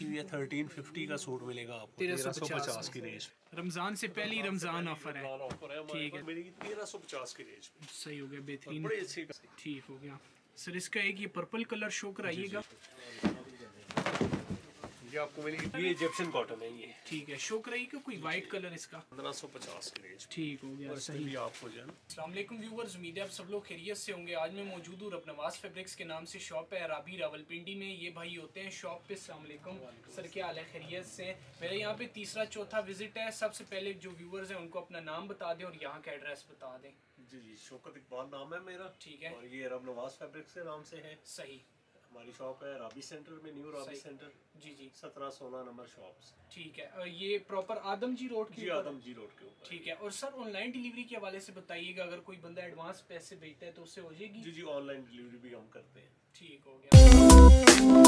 یہ thirteen fifty کا suit ملے گا آپ کو تیرہ سو پچاس کی رینج رمضان سے پہلی رمضان آفر ہے۔ ٹھیک ہے۔ تیرہ سو پچاس کی رینج صحیح ہو گیا بہترین۔ ٹھیک ہو گیا۔ سر اس کا ایک یہ پرپل کلر شو کرائیے گا۔ یہ آپ کو ملے گی۔ یہ ایجپشن کاٹن ہے یہ۔ ٹھیک ہے۔ شو کرائیے گا کوئی وائٹ کلر اس کا۔ پندرہ سو پچاس کی رینج ٹھیک ہو گیا صحیح۔ بھی آپ کو جو ہے نا السلام علیکم ویورز امید ہے آپ سب لوگ خیریت سے ہوں گے۔ آج میں موجود ہوں ربنواز فیبرکس کے نام سے شاپ ہے رابی راول پنڈی میں۔ یہ بھائی ہوتے ہیں شاپ پہ۔ السلام علیکم۔ سر کیا حال ہے؟ خیریت سے میرا یہاں پہ تیسرا چوتھا وزٹ ہے۔ سب سے پہلے جو ویورز ہیں ان کو اپنا نام بتا دیں اور یہاں کا ایڈریس بتا دیں۔ جی جی شوکت اقبال نام ہے میرا۔ ٹھیک ہے۔ اور یہ رب نواز فیبرک سے نام سے ہے صحیح۔ ہماری شاپ ہے رابی سینٹر میں نیو رابی۔ سینٹر جی جی. سترہ سولہ نمبر شاپس۔ ٹھیک ہے اور یہ پراپر آدم جی روڈ کی جی آدم جی روڈ کے اوپر ٹھیک ہے اور سر آن لائن ڈیلیوری کے حوالے سے بتائیے گا اگر کوئی بندہ ایڈوانس پیسے بھیجتا ہے تو اس سے ہو جائے گی؟ جی جی آن لائن ڈلیوری بھی ہم کرتے ہیں۔ ٹھیک ہو گیا۔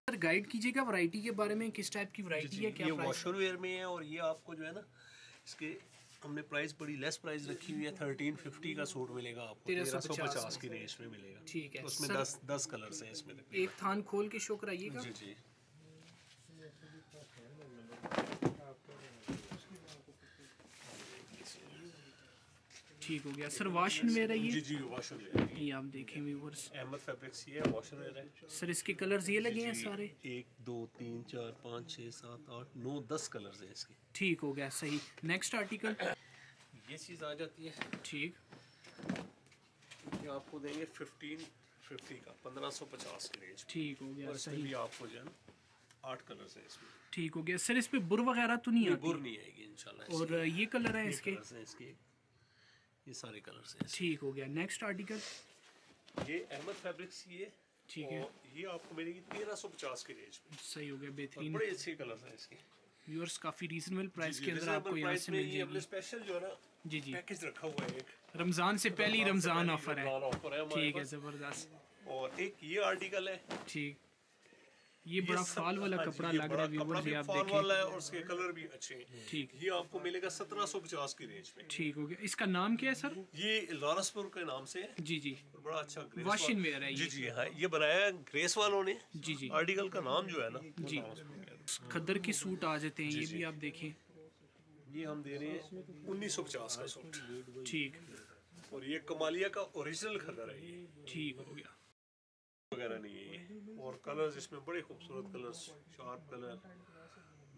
سر گائیڈ کیجیے گا ورائٹی کے بارے میں کس ٹائپ کی ورائٹی ہے کیا یہ واشر ویئر میں ہے اور یہ آپ کو جو ہے نا اس کے ہم نے پرائس بڑی لیس پرائس رکھی ہوئی ہے تھرٹین ففٹی کا سوٹ ملے گا آپ کو تیرہ سو پچاس کی رینج میں ملے گا۔ ٹھیک ہے۔ اس میں دس دس کلرس ہیں اس میں۔ ایک تھان کھول کے شو کرائیے گا۔ جی جی۔ ٹھیک ہو گیا۔ سر واش اینڈ ویئر ہے جی یہ جی واشر ویئر یہ آپ دیکھیں ویورز احمد فیبرکس یہ ہے واشر ویئر ہے۔ سر اس کے کلرز یہ لگے ہیں جی، سارے؟ ایک دو تین چار پانچ چھ سات آٹھ نو دس کلرز ہیں اس کے۔ ٹھیک ہو گیا صحیح۔ نیکسٹ آرٹیکل یہ چیز آ جاتی ہے۔ ٹھیک۔ یہ آپ کو دیں گے ففٹین ففٹی کا پندرہ سو پچاس کی رینج ٹھیک ہو گیا صحیح۔ بھی آپ کو جو ہے نا آٹھ کلرز ہیں اس میں۔ ٹھیک ہو گیا۔ سر اس پہ بر وغیرہ تو نہیں آتی؟ بر نہیں آئے گی انشاءاللہ۔ اور یہ کلر ہے کے؟ کے اس کے۔ یہ سارے کلرز ہیں ٹھیک ہو گیا۔ نیکسٹ آرٹیکل کے یہ احمد فیبرکس یہ ٹھیک ہے۔ اور یہ آپ کو ملے گی تیرہ سو پچاس کی رینج میں۔ صحیح ہو گیا بہترین۔ بڑے اچھے کلرز ہیں اس کے۔ ویورز کافی ریزنبل پرائس کے اندر آپ کو یہاں سے مل جائے ہم نے گی۔ اسپیشل جو ہے نا جی جی۔ پیکج رکھا ہوا ہے ایک۔ رمضان سے پہلی رمضان آفر ہے۔ ٹھیک ہے زبردست۔ اور ایک یہ آرٹیکل ہے۔ ٹھیک۔ یہ بڑا فال والا ہاں جی، کپڑا لگ رہا ہے ویورز بھی یہ آپ فال والا ہے اور اس کے کلر بھی اچھے ہیں۔ ٹھیک۔ یہ آپ کو ملے گا سترہ سو پچاس کی رینج میں۔ ٹھیک ہو گیا۔ اس کا نام کیا ہے سر؟ یہ لارس پور کے نام سے ہے۔ جی جی۔ بڑا اچھا گریس واشن وا- ویئر ہے جی جی ہاں۔ یہ بنایا ہے گریس والوں نے۔ جی جی۔ آرٹیکل کا نام جو ہے نا۔ جی۔ کھدر کی سوٹ آ جاتے ہیں یہ بھی آپ دیکھیں۔ یہ ہم دے رہے ہیں انیس سو پچاس کا سوٹ۔ ٹھیک۔ اور یہ کمالیہ کا اوریجنل خدر ہے ٹھیک ہو گیا۔ وغیرہ نہیں ہے یہ۔ اور کلرز اس میں بڑے خوبصورت colours sharp colour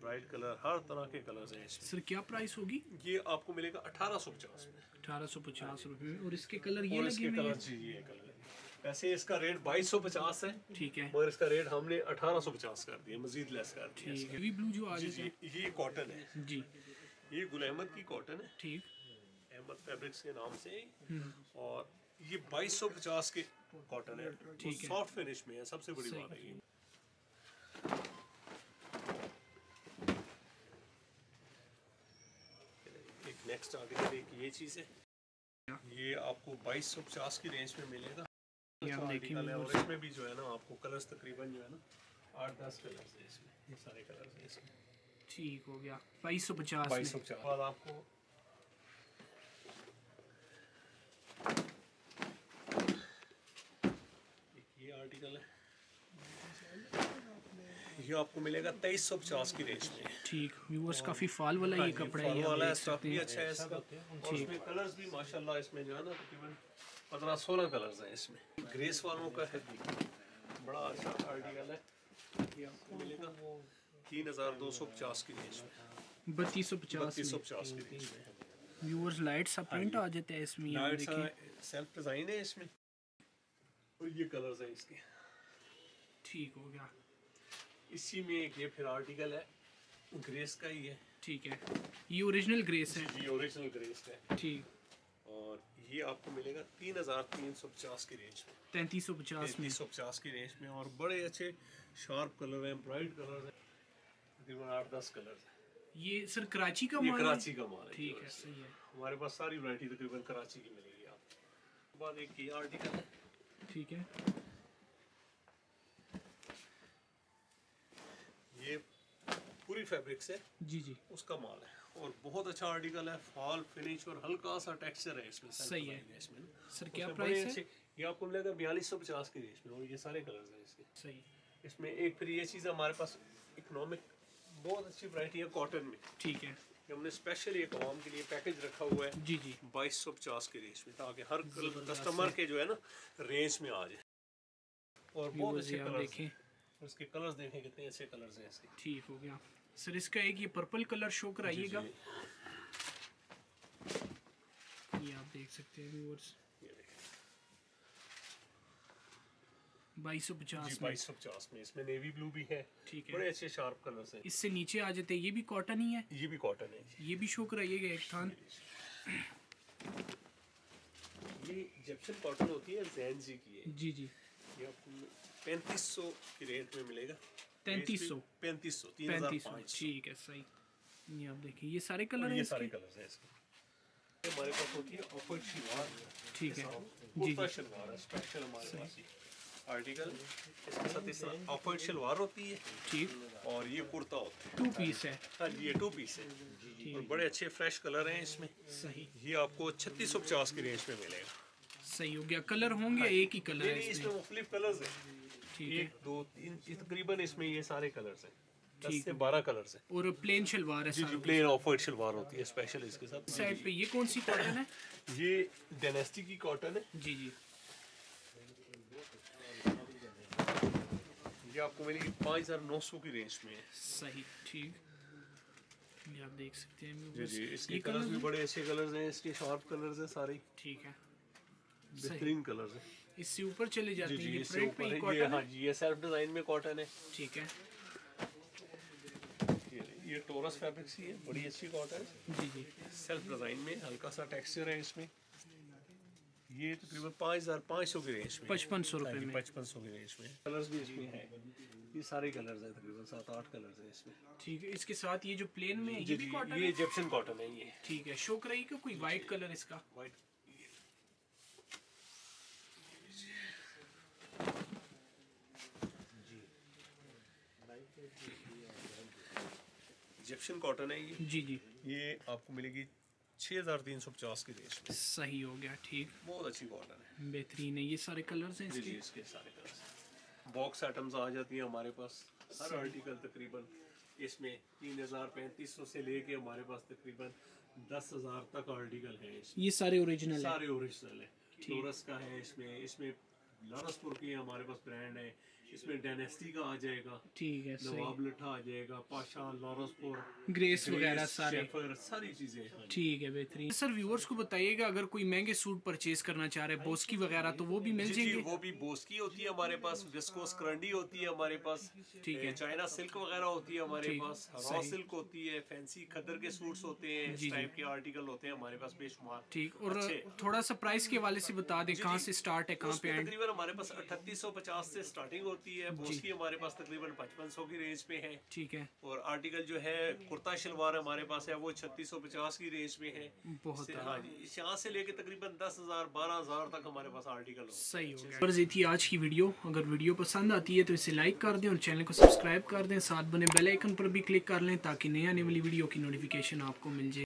bright colour ہر طرح کے کلرز ہیں اس سر کیا پرائس ہوگی؟ یہ آپ کو ملے گا اٹھارہ سو پچاس میں۔ اٹھارہ سو پچاس روپے میں۔ اور اس کے کلر یہ لگے ہوئے کلر جی یہ کلر ویسے اس کا ریٹ بائیس سو پچاس ہے ٹھیک ہے۔ مگر اس کا ریٹ ہم نے اٹھارہ سو پچاس کر دیا مزید لیس کر دیا۔ ٹھیک ہے۔ وی بلو جو آ جی جاتے جی یہ کاٹن ہے۔ جی۔ یہ گل احمد کی کاٹن ہے۔ ٹھیک۔ احمد فیبرکس کے نام سے۔ اور یہ بائیس سو پچاس کے کاٹن ہے۔ سافٹ فنش میں ہے سب سے بڑی۔ بات ہے یہ۔ ایک نیکسٹ آرٹیکل ایک یہ چیز ہے۔ یہ آپ کو بائیس سو پچاس کی رینج میں ملے گا۔ اور اس میں بھی جو ہے نا آپ کو کلرز تقریباً جو ہے نا آٹھ دس کلرز ہیں اس میں۔ یہ سارے کلرز ہیں اس میں۔ ٹھیک ہو گیا۔ بائیس سو پچاس بائیس سو پچاس۔ آپ کو ایک یہ آرٹیکل ہے یہ آپ کو ملے گا تیئیس سو پچاس کی رینج میں۔ ٹھیک ویورز کافی فال والا یہ کپڑا ہے فال والا اسٹاف بھی اچھا ہے اس کا اور اس میں کلرز بھی ماشاءاللہ اس میں جو ہے نا تقریباً پندرہ سولہ کلرز ہیں اس میں۔ گریس والوں کا ہے۔ بڑا اچھا آرٹیکل ہے۔ یہ آپ کو ملے گا۔ تین ہزار دو سو پچاس کی رینج میں۔ بتیس سو پچاس بتیس سو پچاس کی رینج میں۔ ویورز لائٹ سا پرنٹ آ جاتے ہیں اس میں لائٹس سیلف ڈیزائن ہے اس میں۔ اور یہ کلرز ہیں اس کے۔ ٹھیک ہو گیا۔ اسی میں ایک یہ پھر آرٹیکل ہے گریس کا ہی ہے۔ ٹھیک ہے۔ یہ اوریجنل گریس ہے۔ یہ اوریجنل گریس ہے۔ ٹھیک۔ اور یہ آپ کو ملے گا تین ہزار تین سو پچاس کی رینج میں۔ تینتیس سو پچاس میں۔ تینتیس سو پچاس کی رینج میں اور بڑے اچھے شارپ کلر ہیں برائٹ کلر ہیں۔ تقریباً آٹھ دس کلر ہیں۔ یہ سر کراچی کا مال کراچی کا مال ہے ٹھیک ہے صحیح ہے۔ ہمارے پاس ساری ورائٹی تقریباً کراچی کی ملے گی آپ کو۔ بعد ایک یہ آرٹیکل ہے۔ ٹھیک ہے۔ یہ پوری فیبرک سے جی جی۔ اس کا مال ہے۔ اور بہت اچھا آرٹیکل ہے فال فنش اور ہلکا سا ٹیکسچر ہے اس میں۔ صحیح ہے۔ اس میں۔ سر کیا پرائس ہے؟ یہ آپ کو ملے گا بیالیس سو پچاس کے ریٹ میں اور یہ سارے کلرز ہیں اس کے۔ صحیح۔ اس میں ایک پھر یہ چیز ہمارے پاس اکنامک بہت اچھی ورائٹی ہے کاٹن میں۔ ٹھیک ہے۔ کہ ہم نے اسپیشل ایک عوام کے لیے پیکج رکھا ہوا ہے جی جی۔ بائیس سو پچاس کے رینج میں تاکہ ہر کسٹمر کے جو ہے نا رینج میں آ جائے۔ اور جی، بہت اچھے کلر دیکھیں۔ اس کے کلرز دیکھیں کتنے اچھے کلرز ہیں اس کے۔ ٹھیک ہو گیا۔ سر اس کا ایک یہ پرپل کلر شو کرائیے جی، گا۔ جی۔ یہ آپ دیکھ سکتے ہیں ویورز۔ بائیس سو پچاس جی، بائیس سو پچاس میں۔ اس میں نیوی بلو بھی ہے۔ ٹھیک ہے۔ بڑے اچھے شارپ کلرز ہیں۔ اس سے نیچے آ جاتے یہ بھی کاٹن ہی ہے۔ یہ بھی کاٹن ہے۔ یہ بھی شو کرائیے گا ایک تھان۔ یہ جپشن کاٹن ہوتی ہے زین جی کی ہے۔ جی جی۔ یہ آپ پینتیس سو کی ریٹ میں ملے گا۔ تینتیس سو۔ پینتیس سو تین ہزار پانچ ٹھیک ہے صحیح۔ یہ آپ دیکھیں یہ سارے کلر ہیں یہ سارے کلرز ہیں اس کے۔ ہمارے پاس ہوتی ہے آفر شلوار۔ ٹھیک ہے۔ جی جی۔ شلوار ہے اسپیشل ہمارے پاس آرٹیکل اس کے ساتھ اس طرح آفر شلوار ہوتی ہے ٹھیک اور یہ کرتا ہوتا ہے ٹو پیس ہے ہاں یہ ٹو پیس ہے اور بڑے اچھے فریش کلر ہیں اس میں صحیح یہ آپ کو چھتیس سو پچاس کی رینج میں ملے گا صحیح ہو گیا کلر ہوں گے ایک ہی کلر ہے اس میں مختلف کلرز ہیں ایک دو تین تقریباً اس میں یہ سارے کلرز ہیں بارہ کلرز ہیں اور پلین شلوار ہے جی پلین آفر شلوار ہوتی ہے اسپیشل اس کے ساتھ سائڈ پہ یہ کون سی کاٹن ہے یہ ڈینیسٹی کی کاٹن ہے جی جی یہ آپ کو ملے گی پانچ ہزار نو سو کی رینج میں صحیح ٹھیک۔ یہ آپ دیکھ سکتے ہیں۔ جی جی اس کے کلرز بھی بڑے اچھے کلرز ہیں اس کے شارپ کلرز ہیں سارے۔ ٹھیک ہے۔ بہترین کلرز ہیں۔ اس سے اوپر چلے جاتے جی، ہیں جی، یہ پرنٹ پہ کاٹن ہے۔ یہ سیلف ہاں جی، ڈیزائن میں کاٹن ہے۔ ٹھیک ہے۔ یہ ٹورس فیبرک سی ہے بڑی اچھی کاٹن ہے۔ جی جی۔ سیلف ڈیزائن میں ہلکا سا ٹیکسچر ہے اس میں۔ یہ تقریباً پانچ ہزار پانچ سو کے ہاں جی، رینج میں پچپن سو روپے پچپن سو کے رینج میں۔ کلرز بھی اس میں ہیں۔ یہ سارے کلرز ہیں تقریباً سات آٹھ کلرز ہیں اس میں۔ ٹھیک ہے اس کے ساتھ یہ جو پلین میں یہ جی، بھی جی، کاٹن یہ ایجپشن کاٹن ہے یہ۔ ٹھیک ہے شوک رہی کہ کوئی وائٹ کلر اس کا؟ وائٹ ایجپشن کاٹن ہے یہ۔ جی جی۔ یہ آپ کو ملے گی چھ ہزار تین سو پچاس کی رینج میں۔ صحیح ہو گیا ٹھیک۔ بہت اچھی بارڈر ہے بہترین ہے یہ سارے کلرز ہیں اس جی، کے؟ جی، اس کے سارے کلرز باکس آئٹمز آ جاتی ہیں ہمارے پاس۔ ہر آرٹیکل تقریباً اس میں تین ہزار پینتیس سو سے لے کے ہمارے پاس تقریباً دس ہزار تک آرٹیکل ہیں یہ سارے اوریجنل سارے اوریجنل ہیں۔ ٹورس کا ہے اس میں۔ اس میں لانسپور کی ہمارے پاس برانڈ ہے۔ اس میں ڈائنیسٹی کا آ جائے گا۔ ٹھیک ہے نواب لٹھا آ جائے گا پاشا لارس پور گریس وغیرہ سارے۔ ساری چیزیں۔ ٹھیک ہے بہترین۔ سر ویورز کو بتائیے گا اگر کوئی مہنگے سوٹ پرچیز کرنا چاہ رہے بوسکی وغیرہ تو وہ بھی مل جی، جی، جائیں گے؟ وہ بھی بوسکی ہوتی ہے ہمارے پاس ویسکوس کرنڈی ہوتی ہے ہمارے پاس۔ ٹھیک ہے۔ چائنا سلک وغیرہ ہوتی ہے ہمارے پاس۔ را سلک ہوتی ہے فینسی کھدر کے سوٹس ہوتے ہیں اس جی، ٹائپ کے آرٹیکل ہوتے ہیں ہمارے پاس بے شمار۔ ٹھیک۔ اور تھوڑا سا پرائس کے حوالے سے بتا دیں کہاں سے سٹارٹ ہے کہاں پہ اینڈ تقریباً ہمارے پاس 3850 سے سٹارٹنگ ہوتی ہوتی ہے جی۔ موسٹلی ہمارے پاس تقریباً پچپن سو کی رینج میں ہے۔ ٹھیک ہے۔ اور آرٹیکل جو ہے کرتا شلوار ہمارے پاس ہے وہ چھتیس سو پچاس کی رینج میں ہے۔ بہت ہاں جی یہاں سے لے کے تقریباً دس ہزار بارہ ہزار تک ہمارے پاس آرٹیکل ہو۔ صحیح ہو اچھا جی۔ یہ تھی آج کی ویڈیو اگر ویڈیو پسند آتی ہے تو اسے لائک کر دیں اور چینل کو سبسکرائب کر دیں۔ ساتھ بنے بیل آئکن پر بھی کلک کر لیں تاکہ نئے آنے والی ویڈیو کی نوٹیفیکیشن آپ کو مل جائے۔